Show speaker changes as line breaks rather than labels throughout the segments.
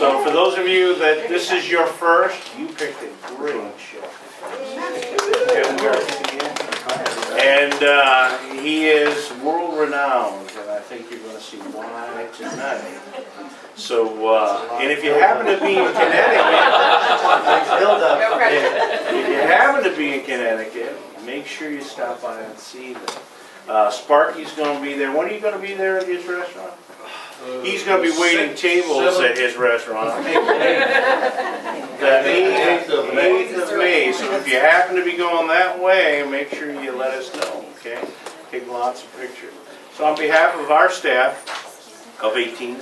So for those of you that this is your first, you picked a great chef. And uh, he is world renowned, and I think you're gonna see why tonight. So, uh, and if you happen to be in Connecticut, if you happen to be in Connecticut, make sure you stop by and see them. Uh, Sparky's gonna be there. When are you gonna be there at his restaurant? He's gonna be waiting tables at his restaurant. The eighth eighth of May, so if you happen to be going that way, make sure you let us know, okay? Take lots of pictures. So on behalf of our staff of 18,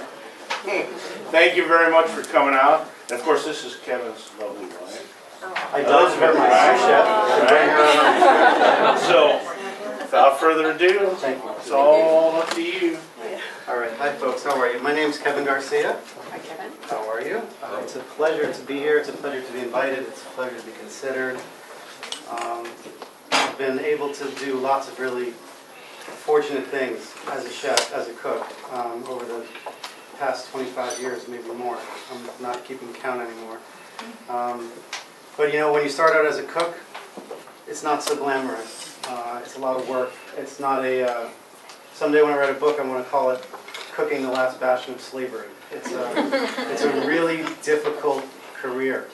thank you very much for coming out. And of course, this is Kevin's lovely wife.
I don't have my sous chef.
So, without further ado,
Thank you.
it's all up to you.
All right, hi folks, how are you? My name's Kevin Garcia.
Hi, Kevin.
How are you? Uh, It's a pleasure to be here, it's a pleasure to be invited, it's a pleasure to be considered. Um, I've been able to do lots of really fortunate things as a chef, as a cook, um, over the past 25 years, maybe more. I'm not keeping count anymore. Um, But you know, when you start out as a cook, it's not so glamorous. Uh, It's a lot of work. It's not a, uh, someday when I write a book, I'm gonna call it Cooking the Last Bastion of Slavery. It's a, it's a really difficult career.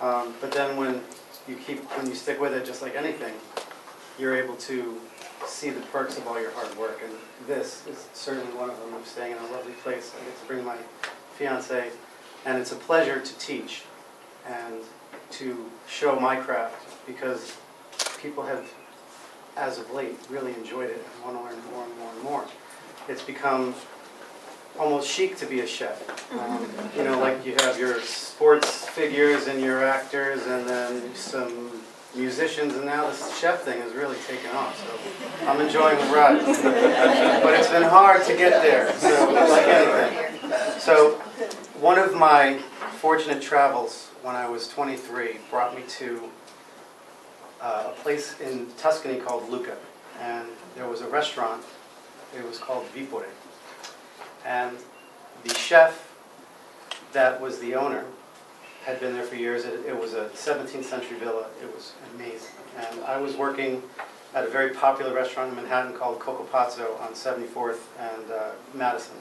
Um, But then when you keep, when you stick with it, just like anything, you're able to see the perks of all your hard work. And this is certainly one of them. I'm staying in a lovely place. I get to bring my fiance, and it's a pleasure to teach and to show my craft because people have, as of late, really enjoyed it and want to learn more and more and more. It's become almost chic to be a chef. Um, You know, like you have your sports figures and your actors and then some musicians, and now this chef thing has really taken off, so I'm enjoying the ride. But it's been hard to get there, so like anything. So one of my fortunate travels when I was 23 brought me to uh, a place in Tuscany called Lucca, and there was a restaurant. It was called Vipore, and the chef that was the owner had been there for years. It, it was a 17th century villa. It was amazing, and I was working at a very popular restaurant in Manhattan called Coco Pazzo on 74th and uh, Madison,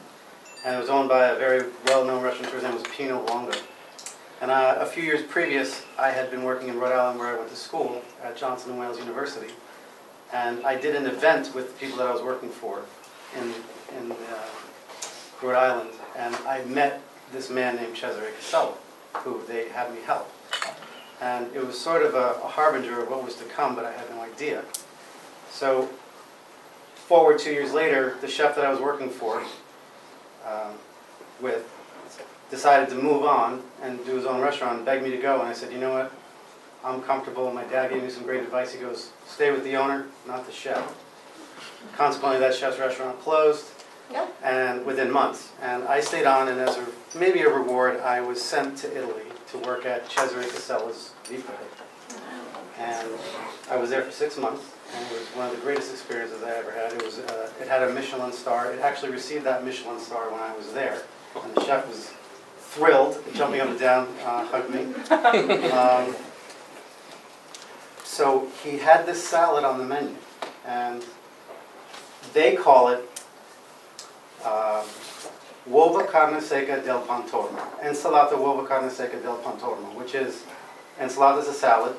and it was owned by a very well-known restaurateur. His name was Pino Luongo. And uh, a few years previous, I had been working in Rhode Island where I went to school at Johnson and Wales University. And I did an event with the people that I was working for in, in uh, Rhode Island. And I met this man named Cesare Casella, who they had me help. And it was sort of a, a harbinger of what was to come, but I had no idea. So forward two years later, the chef that I was working for um, with decided to move on and do his own restaurant and begged me to go. And I said, you know what? I'm comfortable. My dad gave me some great advice. He goes, stay with the owner, not the chef. Consequently, that chef's restaurant closed
Yeah.
and within months. And I stayed on, and as a, maybe a reward, I was sent to Italy to work at Cesare Casella's Vipore. And I was there for six months, and it was one of the greatest experiences I ever had. It was, uh, it had a Michelin star. It actually received that Michelin star when I was there. And the chef was thrilled, jumping up and down, uh, hugged me. Um, So he had this salad on the menu, and they call it uh, uova carne seca del Pontormo, ensalata uova carne seca del Pontormo, which is, ensalada is a salad,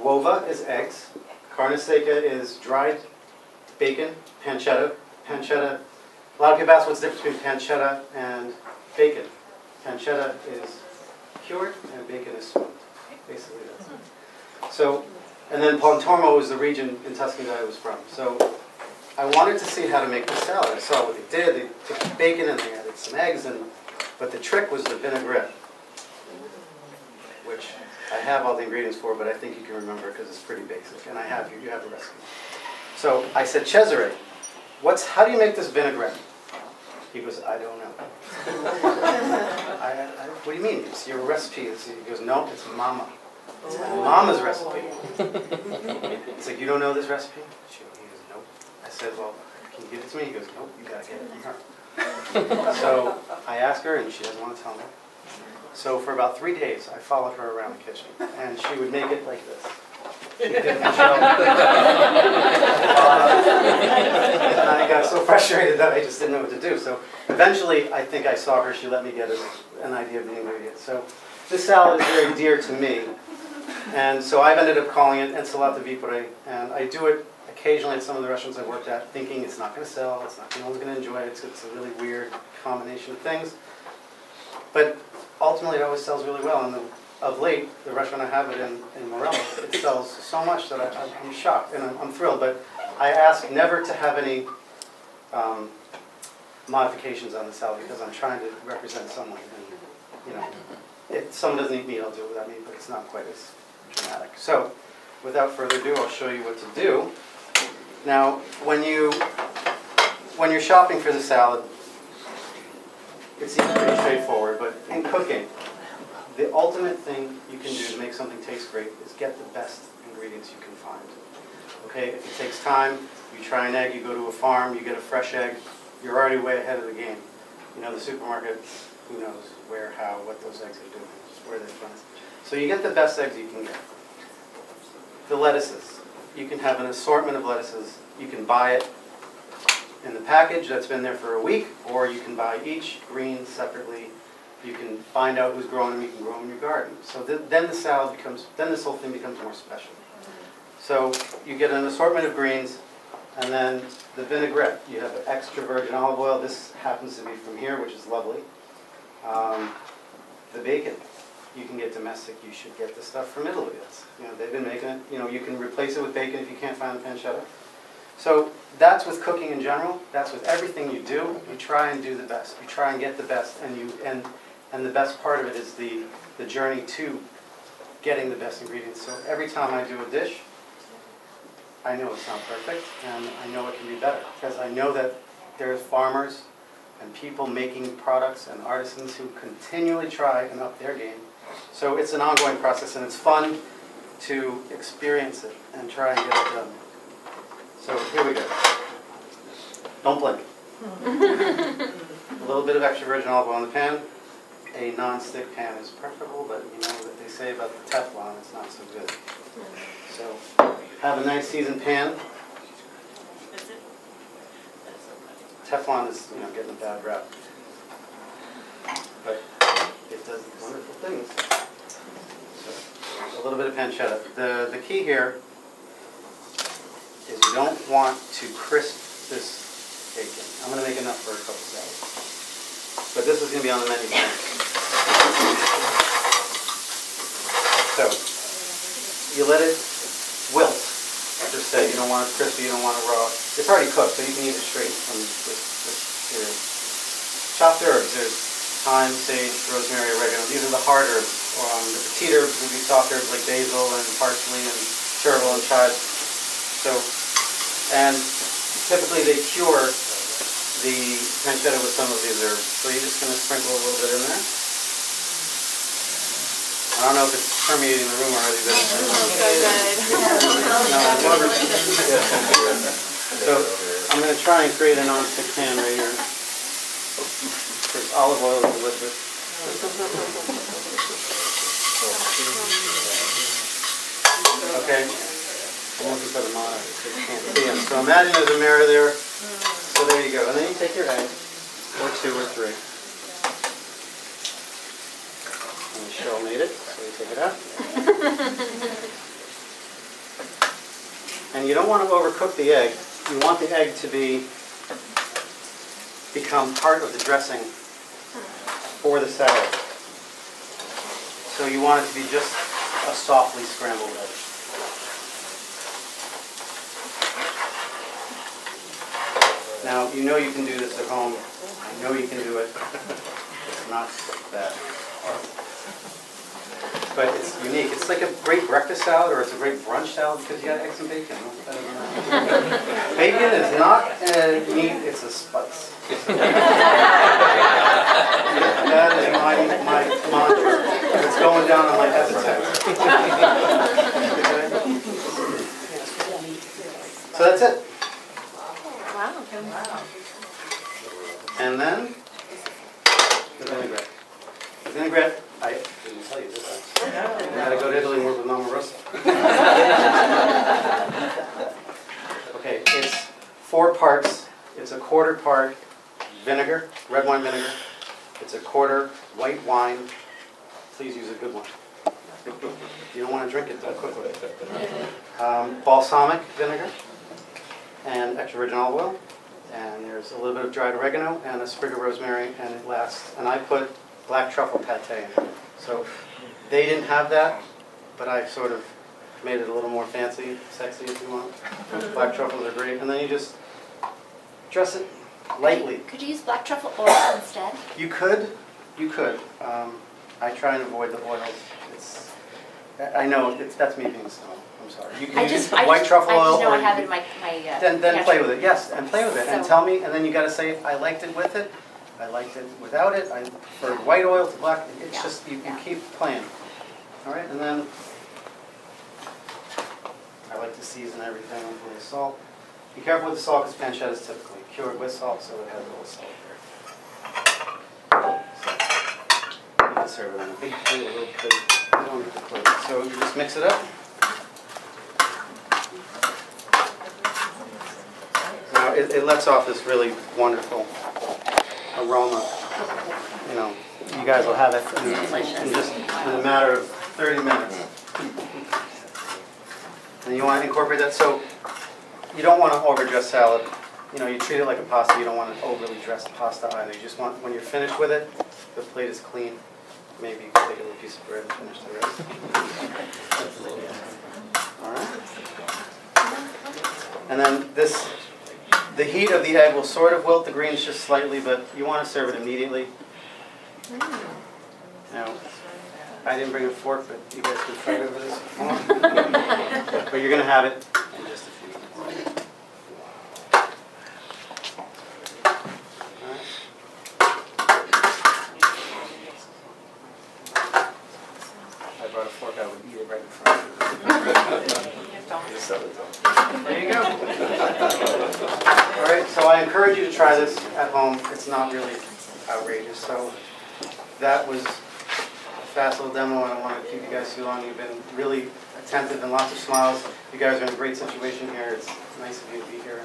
uova is eggs, carne seca is dried bacon, pancetta. Pancetta, a lot of people ask what's the difference between pancetta and bacon. Pancetta is cured and bacon is smoked, basically that's it. So, and then Pontormo is the region in Tuscany that I was from. So I wanted to see how to make the salad. I saw what they did, they took bacon and they added some eggs and, but the trick was the vinaigrette, which I have all the ingredients for, but I think you can remember because it's pretty basic, and I have, you you have the recipe. So I said, Cesare, what's, how do you make this vinaigrette? He goes, I don't know. I, I, what do you mean? It's your recipe. It's, he goes, no, it's mama. It's my mama's recipe. It's like, you don't know this recipe? She, he goes, nope. I said, well, can you give it to me? He goes, nope, you gotta get it from her. So I asked her and she doesn't want to tell me. So for about three days, I followed her around the kitchen, and she would make it like this. Shell. And I got so frustrated that I just didn't know what to do. So eventually, I think I saw her, she let me get a- an idea of the ingredients. So this salad is very dear to me, and so I've ended up calling it ensalata Vipore, and I do it occasionally at some of the restaurants I worked at, thinking it's not gonna sell, it's not, no one's gonna enjoy it, it's, it's a really weird combination of things. But ultimately, it always sells really well, and the- of late, the restaurant I have it in, in Morello, it sells so much that I, I'm- I'm shocked, and I'm I'm thrilled, but I ask never to have any um, modifications on the salad, because I'm trying to represent someone, and, you know, if someone doesn't eat meat, I'll do it without meat, but it's not quite as dramatic. So, without further ado, I'll show you what to do. Now, when you, when you're shopping for the salad, it seems pretty straightforward, but in cooking, the ultimate thing you can do to make something taste great is get the best ingredients you can find. Okay, if it takes time, you try an egg, you go to a farm, you get a fresh egg, you're already way ahead of the game. You know, the supermarket, who knows where, how, what those eggs are doing, where they're from. So you get the best eggs you can get. The lettuces, you can have an assortment of lettuces. You can buy it in the package that's been there for a week, or you can buy each green separately. You can find out who's growing them, you can grow them in your garden. So th- then the salad becomes, then this whole thing becomes more special. So you get an assortment of greens, and then the vinaigrette. You have extra virgin olive oil. This happens to be from here, which is lovely. Um, The bacon, you can get domestic, you should get the stuff from Italy. You know, they've been making it, you know, you can replace it with bacon if you can't find the pancetta. So that's with cooking in general, that's with everything you do, you try and do the best. You try and get the best, and you, and, and the best part of it is the, the journey to getting the best ingredients. So every time I do a dish, I know it's not perfect, and I know it can be better, because I know that there's farmers and people making products and artisans who continually try and up their game. So it's an ongoing process, and it's fun to experience it and try and get it done. So here we go. Don't blink. A little bit of extra virgin olive oil in the pan. A non-stick pan is preferable, but you know what they say about the Teflon, it's not so good. So have a nice seasoned pan. Teflon is, you know, getting a bad rap. But it does wonderful things. So, A little bit of pancetta. The, the key here is you don't want to crisp this bacon. I'm gonna make enough for a couple salads. But this is gonna be on the menu. So, you let it wilt. Just say, you don't want it crispy, you don't want it raw. It's already cooked, so you can eat it straight from cereal. Chopped herbs, there's thyme, sage, rosemary, oregano. These are the hard herbs. Um, the petite herbs would be soft herbs like basil and parsley and chervil and chives. So, and typically they cure the pancetta with some of these herbs. So you're just gonna sprinkle a little bit in there. I don't know if it's permeating the room already, but. It's. So I'm gonna try and create a non-stick pan right here. Because olive oil is delicious. Okay. I won't just put them on it, so you can't see them. So imagine there's a mirror there. So there you go. And then you take your egg, or two or three. And Cheryl made it, so you take it out. And you don't want to overcook the egg. You want the egg to be, become part of the dressing for the salad. So you want it to be just a softly scrambled egg. Now, you know you can do this at home. I know you can do it. It's not that hard. But it's unique. It's like a great breakfast salad or it's a great brunch salad because you got eggs and bacon. What's better than that? Bacon is not a meat, it's a spice. That is my, my mantra. It's going down on my epitaph. So that's it.
Wow.
And then, the vinaigrette. The vinaigrette I didn't tell you this. I gotta go to Italy and work with Mama Rosa. Okay, it's four parts. It's a quarter part vinegar, red wine vinegar. It's a quarter white wine. Please use a good one. You don't want to drink it that quickly. Um, Balsamic vinegar and extra virgin olive oil. And there's a little bit of dried oregano and a sprig of rosemary, and it lasts. And I put black truffle pate. So they didn't have that, but I sort of made it a little more fancy, sexy if you want. Black truffles are great. And then you just dress it lightly.
Could you use black truffle oil instead?
You could, you could. Um, I try and avoid the oils. It's, I I know, it's, that's me being slow. I'm sorry. You
I
can use
just, I
white
just,
truffle
I
oil.
just know
or
I have it in my, my. uh,
Then, then play with it, yes, and play with it, and tell me, and then you gotta say, I liked it with it, I liked it without it, I preferred white oil to black, it's
Yeah,
just, you, you
yeah.
keep playing. All right, and then, I like to season everything with a little salt. Be careful with the salt, because pancetta is typically cured with salt, so it has a little salt there. So, You can serve it on a big plate, a little plate, you don't need to plate. So you just mix it up. Now, it, it lets off this really wonderful aroma. You know, you guys will have it in, in just in a matter of 30 minutes. And you want to incorporate that, so you don't want to overdress salad. You know, you treat it like a pasta, you don't want to overly dress pasta either. You just want, when you're finished with it, the plate is clean. Maybe you can take a little piece of bread and finish the rest. All right? And then this, the heat of the egg will sort of wilt the greens just slightly, but you want to serve it immediately. Mm. Now, I didn't bring a fork, but you guys can try it over this if you want. But you're gonna have it in just a few minutes. I brought a fork, I would eat it right in front of you. There you go. All right, so To try this at home. It's not really outrageous, so that was a fast little demo. I don't want to keep you guys too long. You've been really attentive and lots of smiles. You guys are in a great situation here. It's nice of you to be here